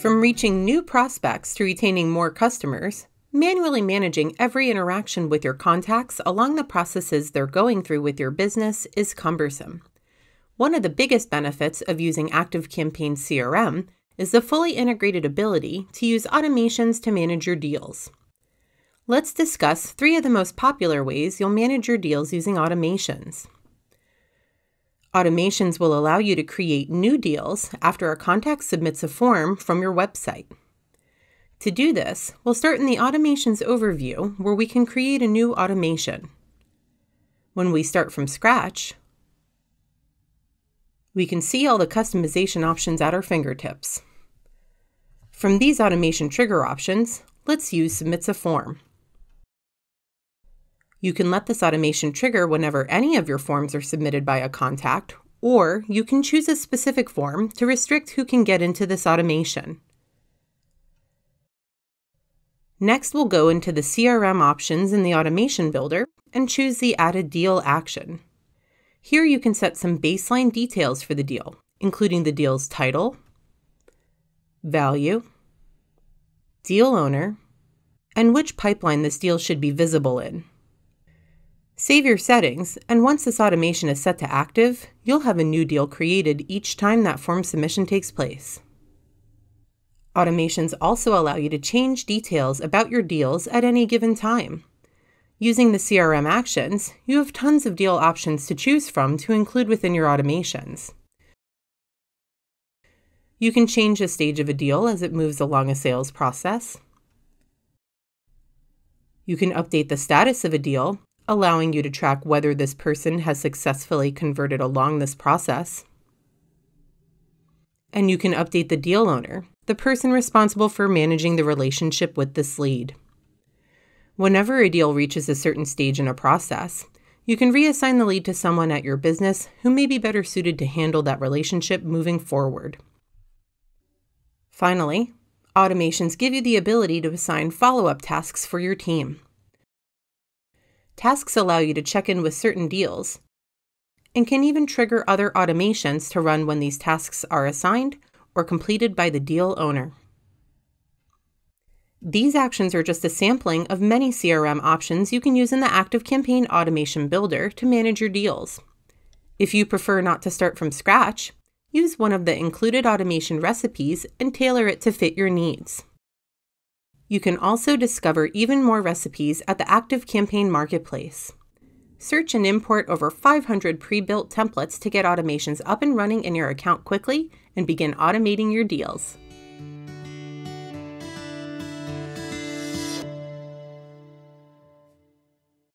From reaching new prospects to retaining more customers, manually managing every interaction with your contacts along the processes they're going through with your business is cumbersome. One of the biggest benefits of using ActiveCampaign CRM is the fully integrated ability to use automations to manage your deals. Let's discuss three of the most popular ways you'll manage your deals using automations. Automations will allow you to create new deals after a contact submits a form from your website. To do this, we'll start in the Automations overview where we can create a new automation. When we start from scratch, we can see all the customization options at our fingertips. From these automation trigger options, let's use Submits a Form. You can let this automation trigger whenever any of your forms are submitted by a contact, or you can choose a specific form to restrict who can get into this automation. Next, we'll go into the CRM options in the Automation Builder and choose the Add a Deal action. Here you can set some baseline details for the deal, including the deal's title, value, deal owner, and which pipeline this deal should be visible in. Save your settings, and once this automation is set to active, you'll have a new deal created each time that form submission takes place. Automations also allow you to change details about your deals at any given time. Using the CRM actions, you have tons of deal options to choose from to include within your automations. You can change the stage of a deal as it moves along a sales process. You can update the status of a deal, allowing you to track whether this person has successfully converted along this process. And you can update the deal owner, the person responsible for managing the relationship with this lead. Whenever a deal reaches a certain stage in a process, you can reassign the lead to someone at your business who may be better suited to handle that relationship moving forward. Finally, automations give you the ability to assign follow up tasks for your team. Tasks allow you to check in with certain deals and can even trigger other automations to run when these tasks are assigned or completed by the deal owner. These actions are just a sampling of many CRM options you can use in the ActiveCampaign Automation Builder to manage your deals. If you prefer not to start from scratch, Use one of the included automation recipes and tailor it to fit your needs. You can also discover even more recipes at the ActiveCampaign Marketplace. Search and import over 500 pre-built templates to get automations up and running in your account quickly and begin automating your deals.